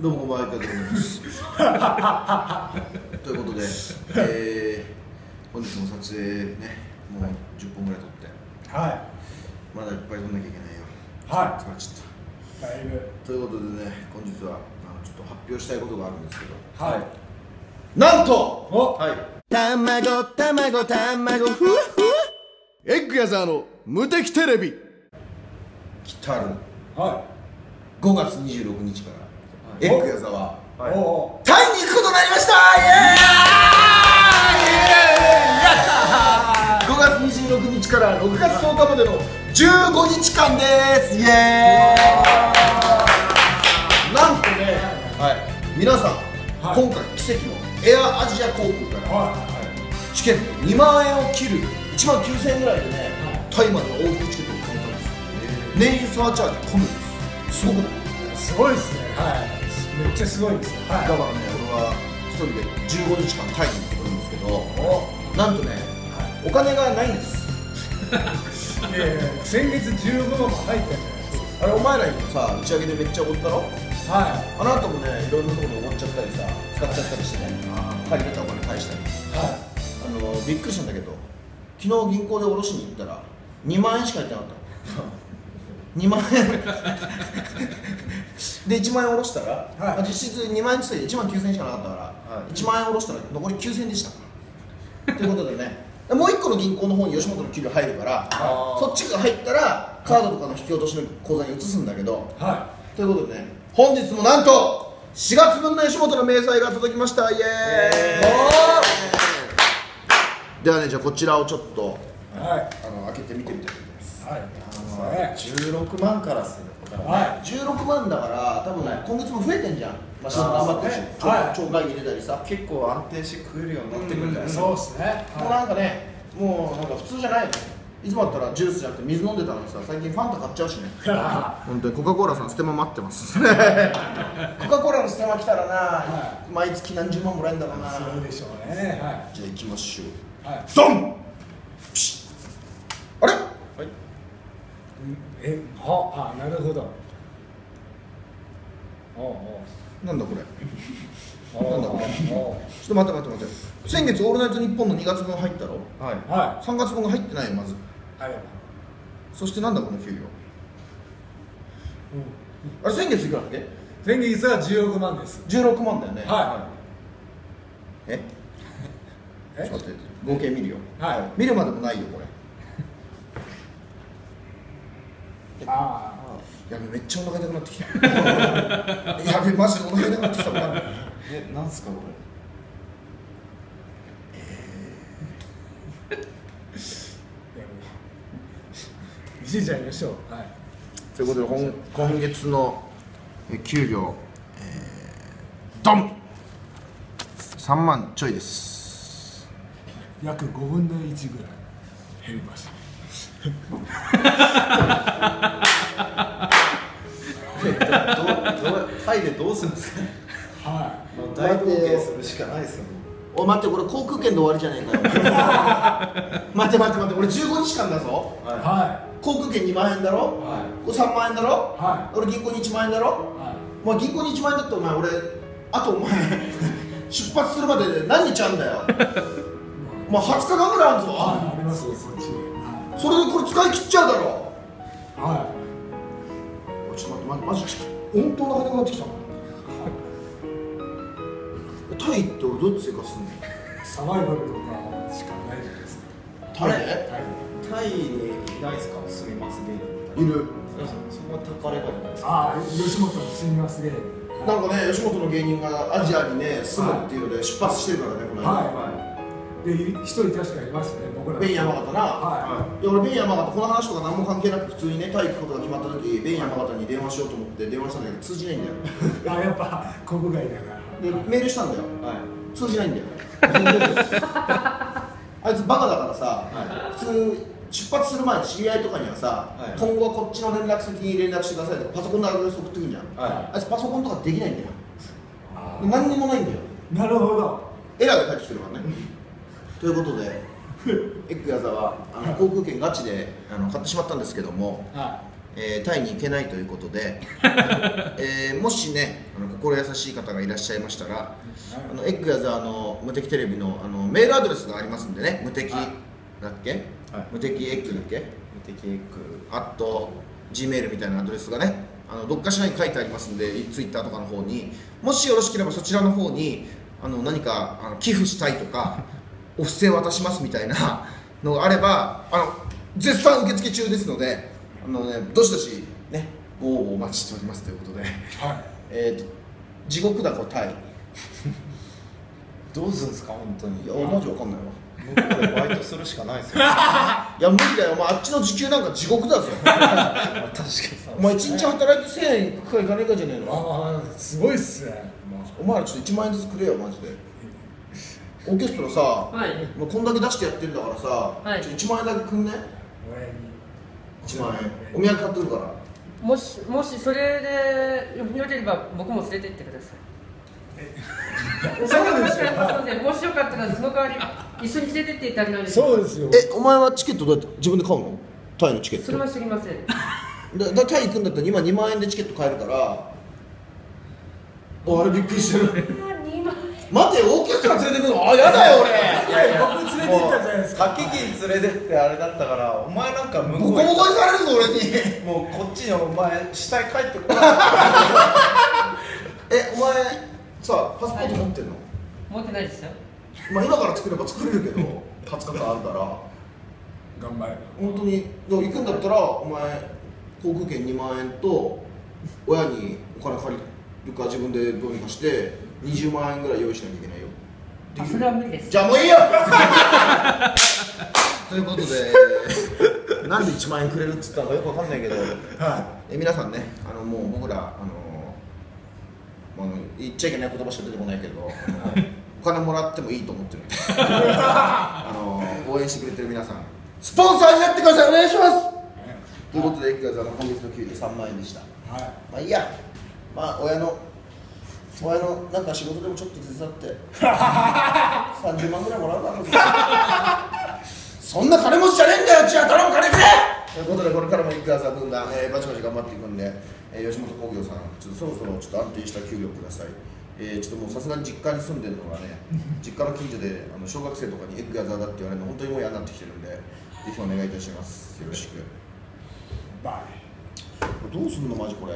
どうもこんばんは、相方でございます。ということで、えー、本日も撮影ね、もう10本ぐらい撮って、はまだいっぱい撮んなきゃいけないよ。は疲れちゃっいだいぶ。た。ということでね、本日はあのちょっと発表したいことがあるんですけど、はい。なんとお。はい。卵、卵、卵、ふわふわ。エッグヤザーの無敵テレビ。来たる。は5月26日から、エッグヤザーは、い。おおタイに行くことになりました。イエーイ。5月26日から6月10日までの15日間です。イエーイ。なんとね、はい、皆さん、はい。今回奇跡のエアアジア航空から、はチケット2万円を切る1万9000円ぐらいでね、はい。タイまでの往復チケットを買えたんですよ燃油サーチャージ込みです。すごくない？いすごいですね。はいめっちゃすごいですはだからね俺は一人で15日間タイに行ってくるんですけどいお。なんとね、お金がないんです。いやいや先月15万も入ったじゃないですあれお前らにもさ打ち上げでめっちゃおごったろかはあなたもねいろんなところでおごっちゃったりさ使っちゃったりしてね借りてたお金返したり。い。はあのびっくりしたんだけど昨日銀行で下ろしに行ったら2万円しか入ってなかった2 万円で1万円下ろしたら、はい。まあ実質2万円って言って1万9000円しかなかったから、1万円下ろしたら残り9000円でした。ということでね。もう1個の銀行の方に吉本の給料入るからそっちが入ったらカードとかの引き落としの口座に移すんだけど。い。はということでね本日もなんと4月分の吉本の明細が届きました。イエーイ。ではねじゃあこちらをちょっといはいあの16万からするからね、は16万だから多分はい。今月も増えてんじゃん、まあ、頑張ってるし。はい。超はい超会議出たりさ結構安定して食えるようになってくるんじゃないいですか、そうですねもうなんかねもうなんか普通じゃないよいつもだったらジュースじゃなくて水飲んでたのにさ最近ファンタ買っちゃうしねは本当にコカ・コーラさんステマ待ってますコカ・コーラのステマ来たらな、は毎月何十万もらえるんだろうなそうでしょうねはじゃあ行きましょういはいドンピシッあれえはあなるほど。おうおう。なんだこれ。なんだこれ。ちょっと待って待って待って。先月「オールナイトニッポン」の2月分入ったろ？はい。は3月分が入ってないよまず。いあればそしてなんだこの給料うん。あれ先月いくらだっけ？先月は16万です。16万だよね。はえ？え？ちょっと待って。合計見るよ。はい。見るまでもないよこれあやべめっちゃお腹痛くなってきた。やべマジでお腹痛くなってきたもんえなんすかこあでも見せちゃいましょう。はい。ということで今今月のえ給料、えー、ドン！3万ちょいです。約5分の1ぐらい減りました。れどうどうタイでどうするんですかはもう大冒険するしかないですよおい待ってこれ航空券で終わりじゃねえかよ。待って待って待って俺15日間だぞ。いはは航空券2万円だろ？い。はこれ3万円だろ？い。は俺銀行に1万円だろ？いはい。お前銀行に1万円だってお前俺あとお前 出発するまでで何日あんだよ。お前20日間ぐらいあるぞ。ありますよそっちはそれでこれ使い切っちゃうだろ。い。はおいちょっと待ってマジ本当お腹痛くなってきた。タイって俺どって生活すんの？いサバイバルとかしかないじゃないですか。タイはいタイにいないですか？住みます芸人いる。そこはああ吉本に住みますねなんかね吉本の芸人がアジアにね住むっていうので出発してるからねこの間、はい。はで一人確かいますね僕ら。ベン山形な、はい。や俺ベン山形この話とか何も関係なく普通にねタイ行くことが決まった時ベン山形に電話しようと思って電話したんだけど通じないんだよ。あやっぱ国外だから。でメールしたんだよ。いはい。通じないんだよ。あいつバカだからさ、は普通出発する前に知り合いとかにはさ、はい。今後はこっちの連絡先に連絡してくださいとかパソコンのアドレス送ってくんじゃん、はあいつパソコンとかできないんだよ。何にもないんだよ。なるほど。エラーが返ってきてるからねということで エッグ矢沢あの航空券ガチであの買ってしまったんですけども、はえータイに行けないということで、えーもしねあの心優しい方がいらっしゃいましたらあのエッグやザーの無敵テレビのあのメールアドレスがありますんでね無敵だっけ、はい。無敵エッグだっけ？無敵エッグ。あと Gmail みたいなアドレスがねあのどっかしらに書いてありますんで Twitter とかの方にもしよろしければそちらの方にあの何かあの寄付したいとかお布施渡しますみたいなのがあればあの絶賛受付中ですのであの、ね、どしどしねご応募お待ちしておりますということで、はい。えーと地獄だこタイどうするんですか本当に。いやマジわかんないわ。向こうでバイトするしかないですよ。いや無理だよ。お前あっちの時給なんか地獄だぞ。確かにお前1日働いて1000円いくかいかねえかじゃねえの？ああすごいっすね。お前らちょっと1万円ずつくれよマジでオーケストラさ、はい。もうこんだけ出してやってんだからさ、はい。ちょ1万円だけくんね？親に1万円。お土産買ってくるから。もしもしそれでよければ僕も連れてってください。お金を出してますのでもしよかったらその代わり一緒に連れてっていただけないですか？そうですよ。えお前はチケットどうやって自分で買うの？タイのチケット。それは知りません。だだタイ行くんだったら今2万円でチケット買えるからおあれびっくりしてる。2万待てオーケストラ連れてくの？あやだよ俺。僕連れて行ったじゃないですか。掛け金連れてってあれだったからお前なんか向ボコボコにされるぞ俺に。たもうこっちにお前死体帰ってこない。えお前さパスポート持ってんの、持ってないですよ。まあ今から作れば作れるけど20日間あるから。頑張れ。本当にでも行くんだったらお前航空券2万円と親にお金借りるか自分でどうにかして20万円ぐらい用意しなきゃいけないよ。あそれは無理です。じゃあもういいよ。ということでなんで1万円くれるっつったのかよくわかんないけどはえ皆さんねあのもう僕らあのあの言っちゃいけない言葉しか出てこないけどお金もらってもいいと思ってるんで。あの応援してくれてる皆さんスポンサーになってくださいお願いします。ということでエッグガーズの今月の給料3万円でした。いはい。まあいいや。まあ親の親のなんか仕事でもちょっと手伝って。30万ぐらいもらうからそんな金持ちじゃねえんだよ。うちは頼む金くれということでこれからもエッグガーズ軍団、えー、バチバチ頑張っていくんで、えー吉本興業さんちょっとそろそろちょっと安定した給料ください。えーちょっともうさすがに実家に住んでるのがね 実家の近所であの小学生とかにエッグガーズだって言われるの本当にもう嫌になってきてるんでぜひお願いいたします。よろしく。バイ。どうすんのマジこれ